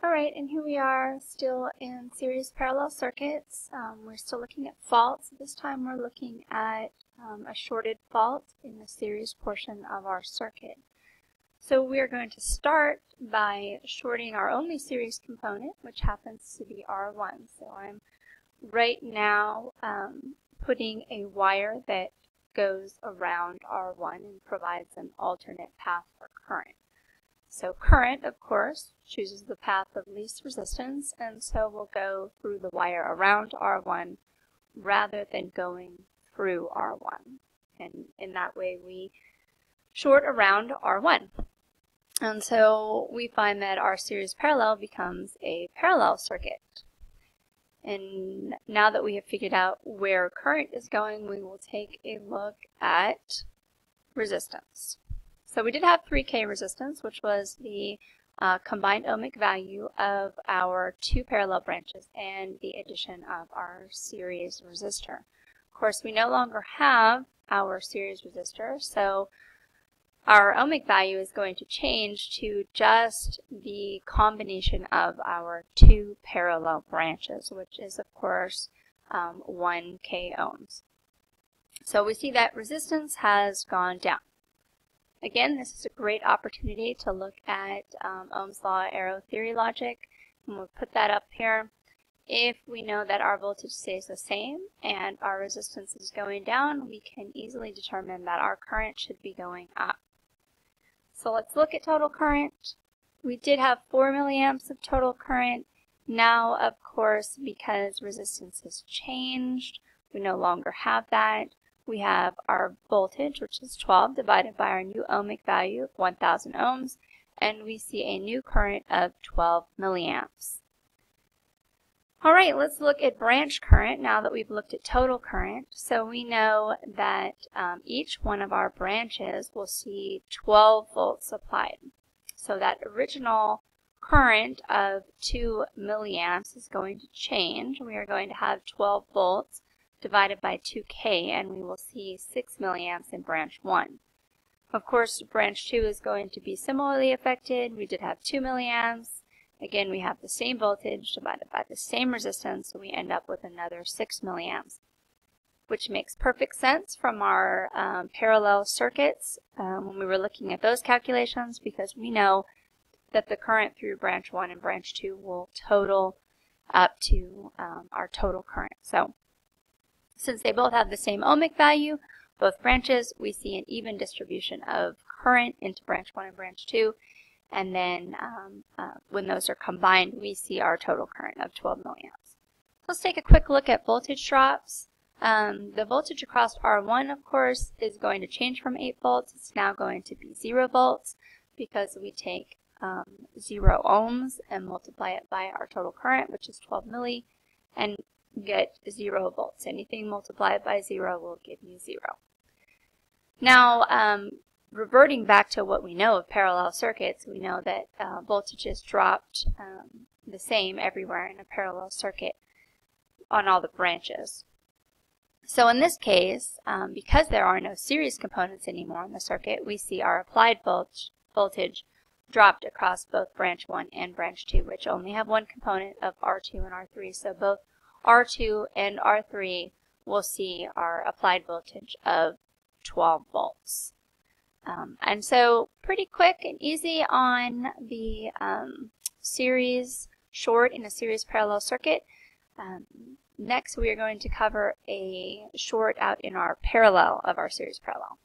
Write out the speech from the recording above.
Alright, and here we are still in series parallel circuits. Um, we're still looking at faults. This time we're looking at um, a shorted fault in the series portion of our circuit. So we're going to start by shorting our only series component, which happens to be R1. So I'm right now um, putting a wire that goes around R1 and provides an alternate path for current. So current, of course, chooses the path of least resistance, and so we'll go through the wire around R1 rather than going through R1. And in that way, we short around R1. And so we find that our series parallel becomes a parallel circuit. And now that we have figured out where current is going, we will take a look at resistance. So we did have 3K resistance, which was the uh, combined ohmic value of our two parallel branches and the addition of our series resistor. Of course, we no longer have our series resistor, so our ohmic value is going to change to just the combination of our two parallel branches, which is, of course, um, 1k ohms. So we see that resistance has gone down. Again, this is a great opportunity to look at um, Ohm's law arrow theory logic. And we'll put that up here. If we know that our voltage stays the same and our resistance is going down, we can easily determine that our current should be going up. So let's look at total current. We did have 4 milliamps of total current. Now, of course, because resistance has changed, we no longer have that we have our voltage, which is 12, divided by our new ohmic value of 1000 ohms, and we see a new current of 12 milliamps. All right, let's look at branch current now that we've looked at total current. So we know that um, each one of our branches will see 12 volts applied. So that original current of 2 milliamps is going to change. We are going to have 12 volts divided by 2k and we will see 6 milliamps in branch 1. Of course, branch 2 is going to be similarly affected. We did have 2 milliamps. Again, we have the same voltage divided by the same resistance, so we end up with another 6 milliamps, which makes perfect sense from our um, parallel circuits um, when we were looking at those calculations because we know that the current through branch 1 and branch 2 will total up to um, our total current. So since they both have the same ohmic value, both branches, we see an even distribution of current into branch 1 and branch 2. And then um, uh, when those are combined, we see our total current of 12 milliamps. Let's take a quick look at voltage drops. Um, the voltage across R1, of course, is going to change from 8 volts. It's now going to be 0 volts because we take um, 0 ohms and multiply it by our total current, which is 12 milli, and get 0 volts. Anything multiplied by 0 will give you 0. Now, um, reverting back to what we know of parallel circuits, we know that uh, voltages dropped um, the same everywhere in a parallel circuit on all the branches. So in this case, um, because there are no series components anymore in the circuit, we see our applied voltage, voltage dropped across both branch 1 and branch 2, which only have one component of R2 and R3. So both R2 and R3 we'll see our applied voltage of 12 volts. Um, and so pretty quick and easy on the um, series short in a series parallel circuit. Um, next we are going to cover a short out in our parallel of our series parallel.